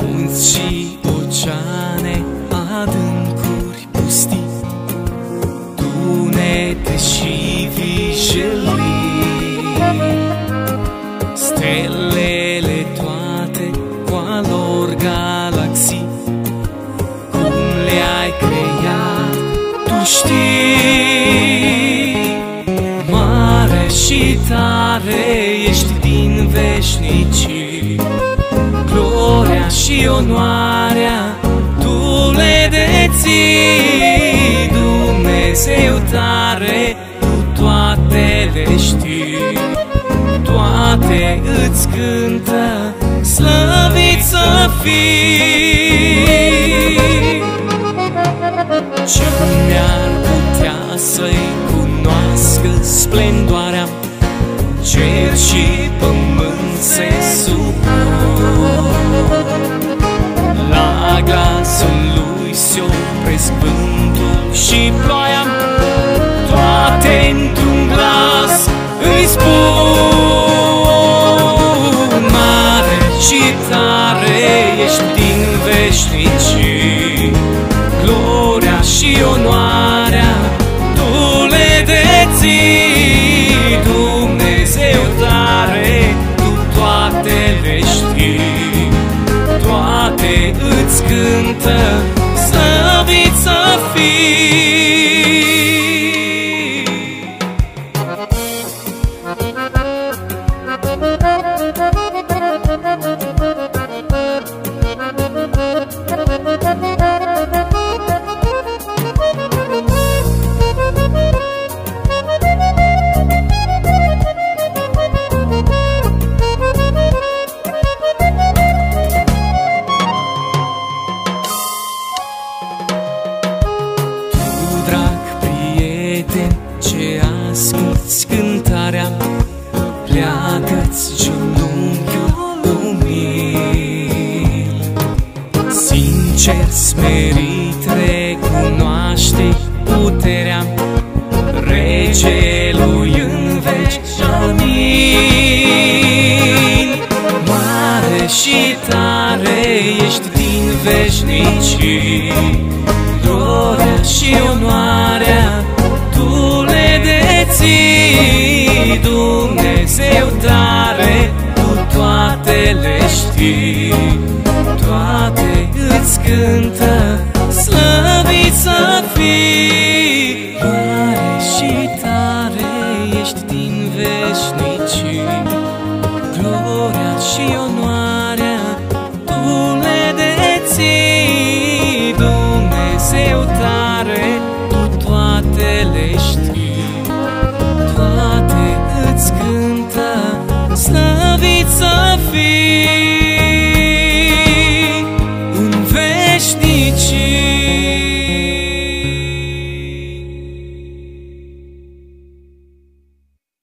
Munți și oceane, adâncuri pustii, Tunete și știi. Mare și tare ești din veșnicii. Gloria și onoarea Tu le deții. Dumnezeu tare Tu toate le știi. Toate îți cântă Slăvit să fii splendoarea Cer și pământ se supun. La glasul lui se opresc vântul și ploaia Toate într-un glas îi spun. Mare și tare ești din veșnicii Gloria și onoarea Tu le deții îți cântă Sincer, smerit, recunoaște puterea Regelui în veci, amin Mare și tare ești din veșnicii. Gloria și onoarea Tu le deții. Dumnezeu tare Tu toate le știi toate îți cântă Slăvit să fii. Mare și tare ești din veșnicii Gloria și onoarea tu le deții. Dumnezeu tare tu toate le știi Toate îți cântă Slăvit să